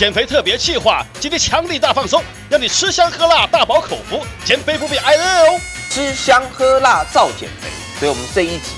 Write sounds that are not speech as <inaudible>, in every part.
减肥特别企划，今天强力大放松，让你吃香喝辣，大饱口福，减肥不必挨饿哦。吃香喝辣造减肥，所以我们这一集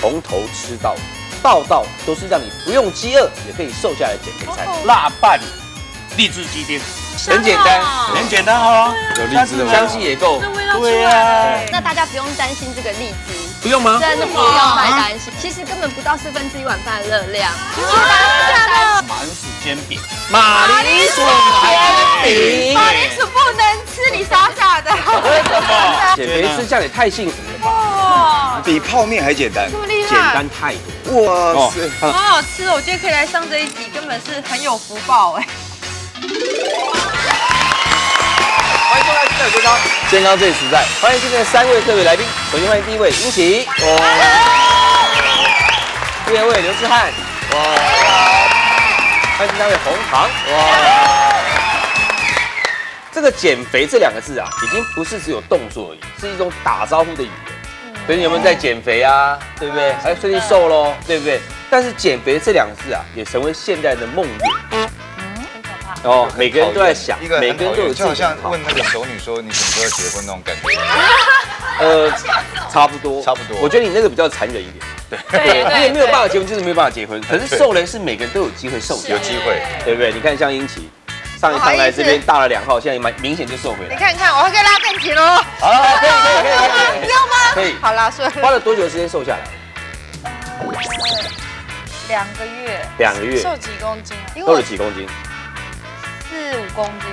从头吃到尾，道道都是让你不用饥饿也可以瘦下来的减肥餐，辣拌荔枝鸡丁，很简单，很简单哦。有荔枝的味道。香气也够，对啊，那大家不用担心这个荔枝，不用吗？真的不用太担心。其实根本不到四分之一碗饭的热量。马铃薯煎饼，马铃薯煎饼，马铃薯不能吃，你傻傻的。减肥吃相也太幸福了吧，哇，比泡面还简单。这么厉简，单太多。哇塞！好好吃哦！我觉得可以来上这一集，根本是很有福报哎。欢迎收看《健康健康最实在》，欢迎今天的三位特别来宾。首先欢迎第一位英奇，第二位刘志汉，欢迎第三位红糖，哇这个减肥这两个字啊，已经不是只有动作而已，是一种打招呼的语言。所以你有没有在减肥啊？对不对？哎，最近瘦喽，对不对？但是减肥这两个字啊，也成为现代的梦魇。哦，每个人都在想，一个每个人都有就好像问那个熟女说你什么时候要结婚那种感觉。<laughs> 呃，差不多，差不多我觉得你那个比较残忍一点。对，因为没有办法结婚，就是没有办法结婚。可是瘦人是每个人都有机会瘦的，有机会，对不对？你看像英奇，上一趟来这边大了两号，现在蛮明显就瘦回来。你看看，我还可以拉更紧哦。好，可以可以可以可以可以，<laughs> 要吗？可以。好啦，算花了多久时间瘦下来？两个月，两个月，瘦几公斤瘦了几公斤？四五公斤。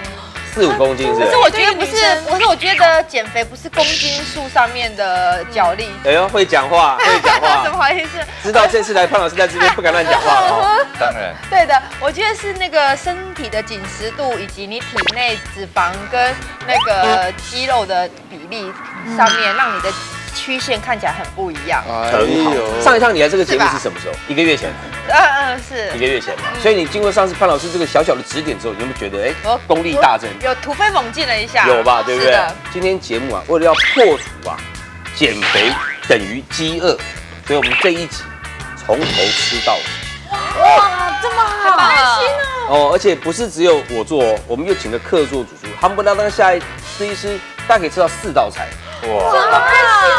四五公斤是不是可是？我觉得不是对女生，不是，我觉得减肥不是公斤数上面的脚力。哎呦，会讲话，<laughs> 会讲怎么话。<laughs> 好意思？知道这次来潘老师在这边不敢乱讲话哦。<laughs> 当然对的，我觉得是那个身体的紧实度，以及你体内脂肪跟那个肌肉的比例上面，让你的曲线看起来很不一样。哎很好。上一趟你来这个节目是什么时候？一个月前。嗯嗯，是一个月前嘛，所以你经过上次潘老师这个小小的指点之后，你有没有觉得哎我，功力大增？有突飞猛进了一下，有吧，对不对？今天节目啊，为了要破除啊减肥等于饥饿，所以我们这一集从头吃到尾哇，这么好，开心哦！哦，而且不是只有我做哦，我们又请了客座主厨，他们不拉当下来吃一吃，大家可以吃到四道菜，哇，好开心哦！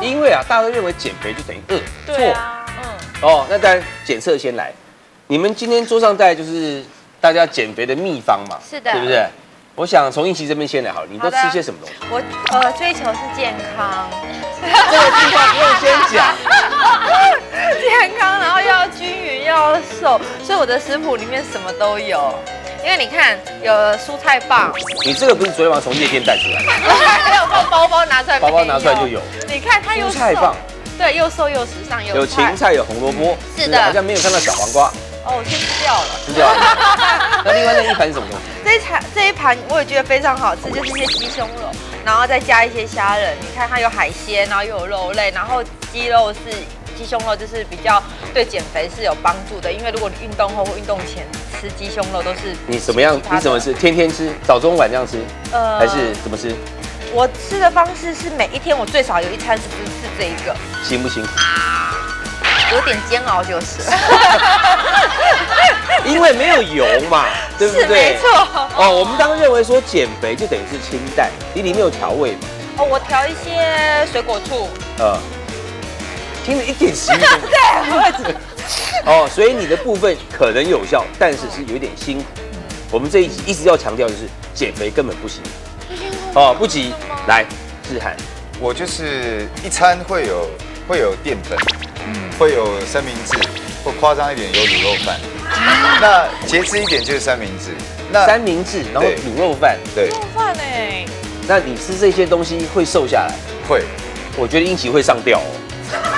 因为啊，大家都认为减肥就等于饿，对啊，嗯，哦，那当然检测先来。你们今天桌上带就是大家减肥的秘方嘛，是的对不对？我想从应琪这边先来好了，你都吃些什么东西？我呃追求是健康，<laughs> 这个计划不用先讲，<laughs> 健康，然后又要均匀，又要瘦，所以我的食谱里面什么都有。因为你看，有蔬菜棒，你这个不是昨天晚上从夜店带出来的，还有放包包拿出来，包包拿出来就有。你看它又蔬菜棒，对，又瘦又时尚，又有芹菜，有红萝卜，是的好像没有看到小黄瓜，哦，我先吃掉了。吃掉了。<laughs> 那另外那一盘是什么东西？这一盘这一盘我也觉得非常好吃，就是一些鸡胸肉，然后再加一些虾仁。你看它有海鲜，然后又有肉类，然后鸡肉是鸡胸肉，就是比较对减肥是有帮助的。因为如果你运动后或运动前吃鸡胸肉，都是你怎么样你怎么吃？天天吃，早中晚这样吃，呃还是怎么吃？我吃的方式是每一天我最少有一餐是不是这一个，辛不辛苦？有点煎熬就是了。<laughs> 因为没有油嘛，<laughs> 对不是对？没错。哦，我们当时认为说减肥就等于是清淡，你里面有调味嘛？哦，我调一些水果醋，呃，听了一点食欲都没有。<laughs> <laughs> 哦，所以你的部分可能有效，但是是有一点辛苦。我们这一集一直要强调就是，减肥根本不辛苦。哦，不急，来，志涵，我就是一餐会有会有淀粉，会有三明治，或夸张一点有卤肉饭。那节制一点就是三明治。那三明治，然后对卤肉饭，对饭哎，那你吃这些东西会瘦下来？会，我觉得英奇会上吊哦。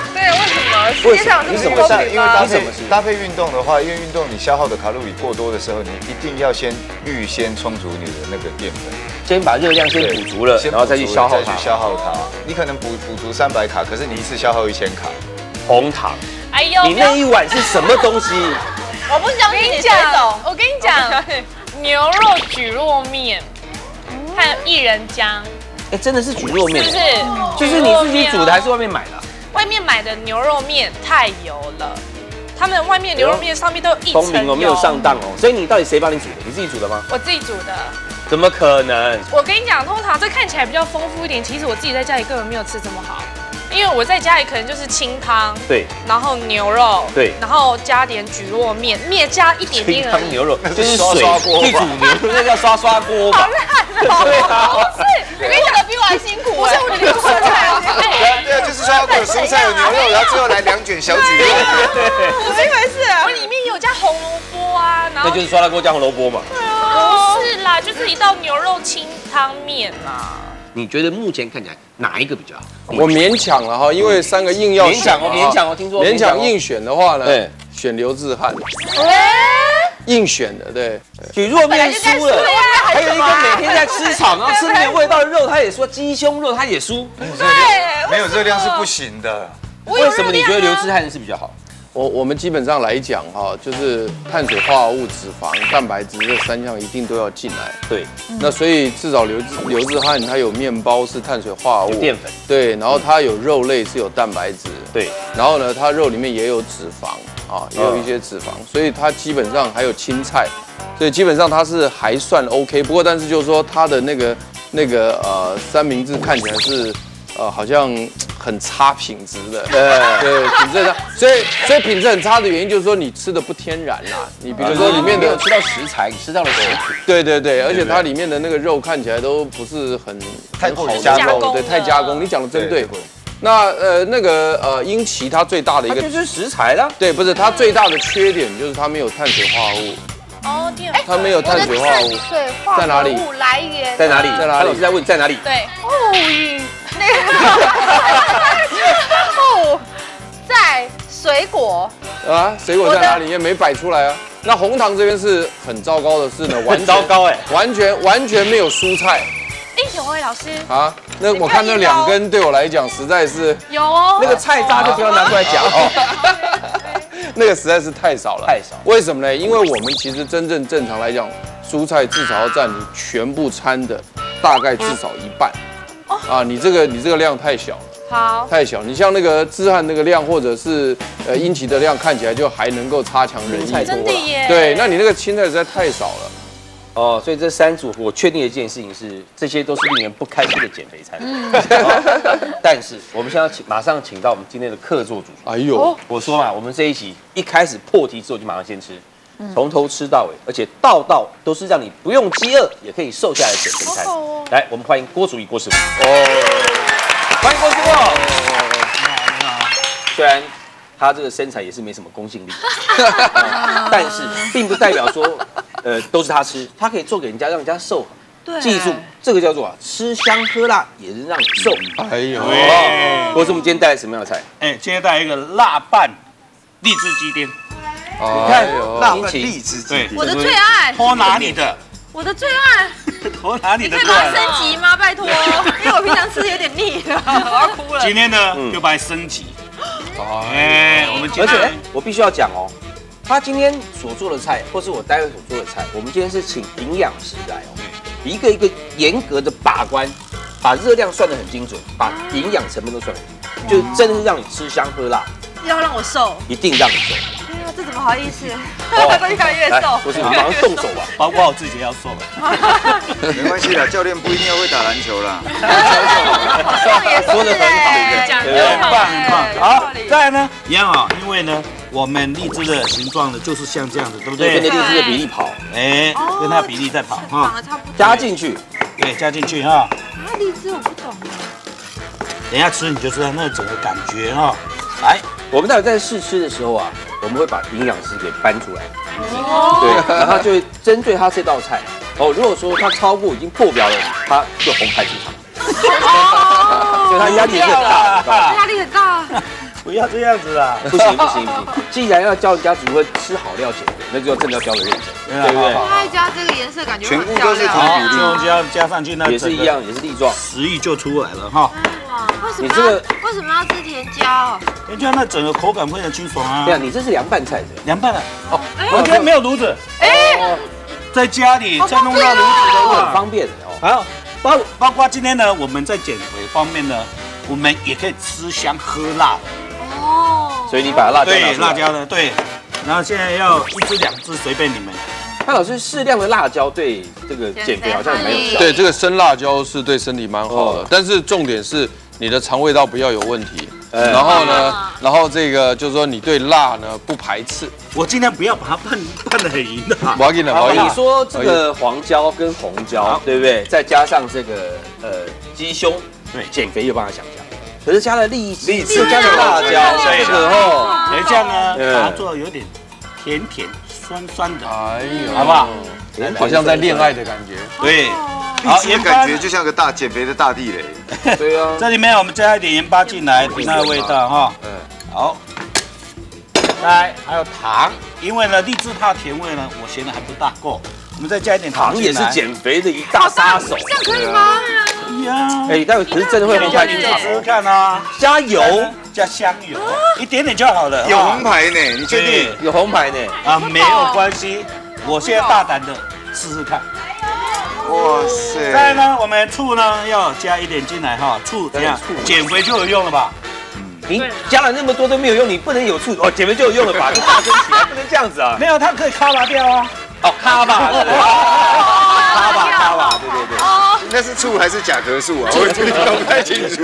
对，为什么？为什么世界上有你怎么上这么多品因为搭配搭配运动的话，因为运动你消耗的卡路里过多的时候，你一定要先预先充足你的那个淀粉，先把热量先补足了，然后再去消耗它再去。消耗它。你可能补补足三百卡，可是你一次消耗一千卡。红糖，哎呦，你那一碗是什么东西？<laughs> 我不相我跟信你这。我跟你讲，<laughs> 牛肉蒟蒻面还有薏仁浆，哎，真的是蒟蒻面是不，是？就是你自己煮的还是外面买的啊？外面买的牛肉面太油了，他们外面牛肉面上面都有一层聪明哦，没有上当哦。所以你到底谁帮你煮的？你自己煮的吗？我自己煮的。怎么可能？我跟你讲，通常这看起来比较丰富一点，其实我自己在家里根本没有吃这么好，因为我在家里可能就是清汤，对，然后牛肉，对然后加点蒟蒻面，面加一点清点而已。汤牛肉就是刷水刷锅吧一煮牛，<laughs> 那叫刷刷锅吧？<laughs> 对啊，<laughs> 不是，你跟你讲的比我还辛苦。不是，我的牛蔬菜，哎，对啊，就是说有蔬菜有牛肉，然后最后来两卷小蒟蒻。怎么一回事我？里面有加红萝卜啊，然后那就是刷辣锅加红萝卜嘛。不是啦，就是一道牛肉清汤面啦。你觉得目前看起来哪一个比较好？我勉强了哈，因为三个硬要勉强哦，勉强哦，听说勉强硬选的话呢对，选刘志汉，硬选的对。蒟蒻面输了，在吃草，然后 <laughs> 吃没有味道的肉，他也说鸡胸肉他也输。没有热量是不行的。为什么你觉得流质汉是比较好？我我们基本上来讲哈，就是碳水化合物、脂肪、蛋白质这三项一定都要进来。对，那所以至少刘刘志汉他有面包是碳水化合物，淀粉，对，然后它有肉类是有蛋白质，对，然后呢，它肉里面也有脂肪啊，也有一些脂肪，所以它基本上还有青菜，所以基本上它是还算 OK。不过但是就是说它的那个那个呃三明治看起来是呃好像很差品质的，对对，品质很差，所以所以品质很差的原因就是说你吃的不天然啦，你比如说里面的吃到食材，你吃到了食品。对对对，而且它里面的那个肉看起来都不是很太很好的加肉对，太加工。你讲的真对对。那呃那个呃英奇它最大的一个就是食材啦。对，不是它最大的缺点就是它没有碳水化合物，哦，淀它没有碳水化合物。水化在哪里来源在哪里？在哪里韩老师在问在哪里？对，不语那个不 <laughs> 在水果，啊，水果在哪里也没摆出来啊。那红糖这边是很糟糕的事呢，完全糟糕哎，完全完全没有蔬菜哎，有哎，老师啊。那我看那两根对我来讲实在是有哦，那个菜渣就不要拿出来讲哦。<laughs> 那个实在是太少了，太少为什么呢？因为我们其实真正正常来讲，蔬菜至少要占你全部餐的大概至少一半。啊，你这个你这个量太小，好，太小。你像那个知汉那个量，或者是呃英奇的量，看起来就还能够差强人意。菜真的耶。对，那你那个青菜实在太少了。哦，所以这三组我确定的一件事情是，这些都是令人不开心的减肥餐。<laughs> 哦但是我们现在要请马上请到我们今天的客座主厨。哎呦，我说嘛，我们这一集一开始破题之后就马上先吃，从头吃到尾，而且道道都是让你不用饥饿也可以瘦下来的减肥餐。来，我们欢迎郭主义郭师傅。哦，欢迎郭师傅。虽然他这个身材也是没什么公信力，<laughs> 但是并不代表说，呃，都是他吃，他可以做给人家，让人家瘦。对记住，这个叫做啊，吃香喝辣也是让你瘦。哎呦，哦，郭师傅今天带来什么样的菜？哎，今天带来一个辣拌荔枝鸡丁，哎呦，那引起荔枝对鸡，我的最爱，偷拿你的，我的最爱，<laughs> 偷拿你的可以把。升级吗？拜托，<laughs> 因为我平常吃有点腻了，我要哭了。今天呢嗯，就把它升级。哎，我们今而且，我必须要讲哦，他今天所做的菜，或是我待会所做的菜，我们今天是请营养师来哦，一个一个严格的把关，把热量算得很精准，把营养成分都算得很精准，就真的是让你吃香喝辣，要让我瘦，一定让你瘦。哎呀，这怎么好意思？越来越瘦，。不是，你马上动手吧。<laughs> 包括我自己也要瘦了。没关系的，教练不一定要会打篮球啦。<laughs> 说的很好哎讲对不对得好棒棒。好再来呢，一样啊，因为呢，我们荔枝的形状呢就是像这样子，对不对，跟着？荔枝的比例跑，哎，跟它比例在跑绑哈。加进去，对，加进去哈。啊，荔枝我不懂啊。等一下吃你就知道那整个感觉哈。来，我们待会在试吃的时候啊，我们会把营养师给搬出来，对，然后他就会针对他这道菜，哦，如果说他超过已经破表了，他就红牌出场，<laughs> 所以他压力也是很大。压力很大。不要这样子啦。不行不行不行，既然要教人家如何吃好料减肥，那就要真的要教的认真，对不对？它加这个颜色感觉全部都是很漂好，亮。就加加上去那，也是一样，也是粒状。食欲就出来了哈。为什么你这个要为什么要吃甜椒？甜椒那整个口感非常清爽啊对。啊，你这是凉拌菜的，凉拌的哦，完全没有炉子，哎，在家里再弄到炉子的很，方便的哦。好，包包括今天呢，我们在减肥方面呢，我们也可以吃香喝辣所以你把辣椒对，辣椒呢，对，然后现在要一支两支随便你们。潘老师，适量的辣椒对这个减肥好像没有效。对，这个生辣椒是对身体蛮好的，但是重点是你的肠胃道不要有问题。然后呢，然后这个就是说你对辣呢不排斥。我尽量不要把它拌拌的很匀的。我要给你，我你说这个黄椒跟红椒，对不对？再加上这个呃鸡胸，对，减肥有办法想象。可是加了荔荔枝，加了辣椒，所以后等一下呢，把它做有点甜甜酸酸的，哎呦，好不好？好像在恋爱的感觉。对，好，盐感觉就像个大减肥的大地雷。对啊，这里面我们加一点盐巴进来，提它的味道哈。嗯，好。来，还有糖，因为呢荔枝怕甜味呢，我嫌的还不大够，我们再加一点糖也是减肥的一大杀手。这样可以吗？呀，哎，待会可是真的会红牌，你试试看啊。加油，加香油，一点点就好了。有红牌呢，你确定？有红牌呢？啊，没有关系，我现在大胆的试试看。哇塞！再呢，我们醋呢要加一点进来哈，醋怎样？减肥就有用了吧？你加了那么多都没有用，你不能有醋哦，减肥就有用了吧？<laughs> 就大声起来，不能这样子啊！没有，它可以卡拔掉啊！哦，卡吧，卡吧，卡吧，对对对，那是醋还是甲壳素啊？我有点搞不太清楚。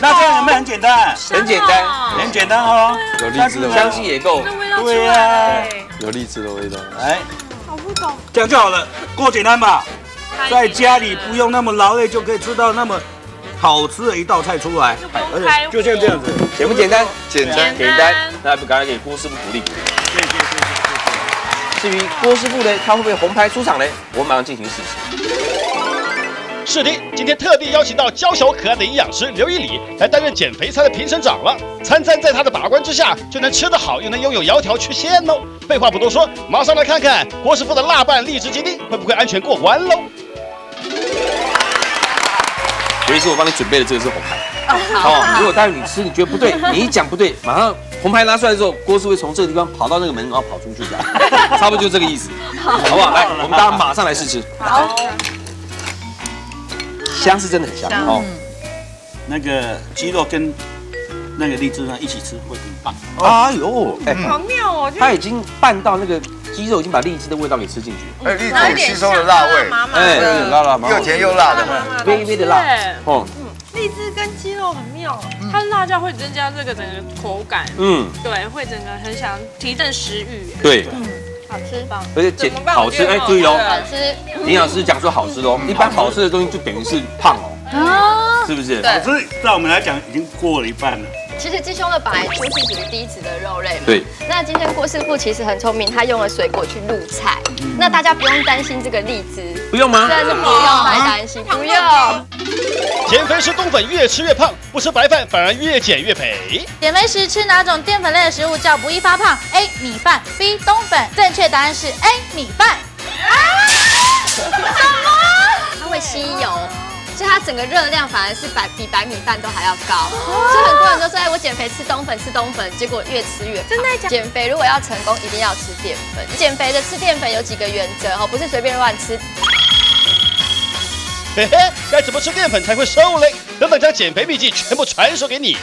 那这样有没有很简单？很简单，很简单哦。有荔枝的味道，香气也够。对呀，有荔枝的味道。哎，好不懂。这样就好了，够简单吧？在家里不用那么劳累，就可以吃到那么。好吃的一道菜出来，而且就像这样子，简不简单？简单简单。那不赶快给郭师傅鼓励鼓励。谢谢谢谢谢谢。至于郭师傅呢，他会不会红牌出场呢？我们马上进行试试。是的，今天特地邀请到娇小可爱的营养师刘一礼来担任减肥餐的评审长了。餐餐在他的把关之下，就能吃得好，又能拥有窈窕曲线喽。废话不多说，马上来看看郭师傅的辣拌荔枝鸡丁会不会安全过关喽。刘医师我帮你准备的这个是红牌。哦，如果待会你吃你觉得不对，你一讲不对，马上红牌拿出来之后，郭师会从这个地方跑到那个门，然后跑出去的，差不多就这个意思，<laughs> 好不好？来，我们大家马上来试吃。好。香是真的很香。哦。那个鸡肉跟那个荔枝呢一起吃会很棒。哎呦，哎，好妙哦！它已经拌到那个鸡肉已经把荔枝的味道给吃进去，哎，荔枝吸收了辣味，哎，辣辣，又甜又辣的，微微的辣，哦，荔枝跟鸡肉很妙，它的辣椒会增加这个整个口感，嗯，对，会整个很想提振食欲，对，嗯，好吃。吧？而且减好吃，哎，注意哦，好吃，营养师讲说好吃哦，一般好吃的东西就等于是胖哦，啊，<laughs> 是不是？对所以，在我们来讲已经过了一半了。其实鸡胸肉本来就是属于低脂的肉类嘛。对。那今天郭师傅其实很聪明，他用了水果去入菜。那大家不用担心这个荔枝。不用吗？真的是不用太担心，不用。减肥吃冬粉越吃越胖，不吃白饭反而越减越肥。减肥时吃哪种淀粉类的食物较不易发胖？A. 米饭，B. 冬粉。正确答案是 A. 米饭。啊 <laughs> 什么？它会吸油。所以它整个热量反而是白比白米饭都还要高，所以很多人都说哎我减肥吃冬粉吃冬粉，结果越吃越真的假？减肥如果要成功，一定要吃淀粉。减肥的吃淀粉有几个原则哦，不是随便乱吃。嘿嘿，该怎么吃淀粉才会瘦嘞？等等将减肥秘籍全部传授给你。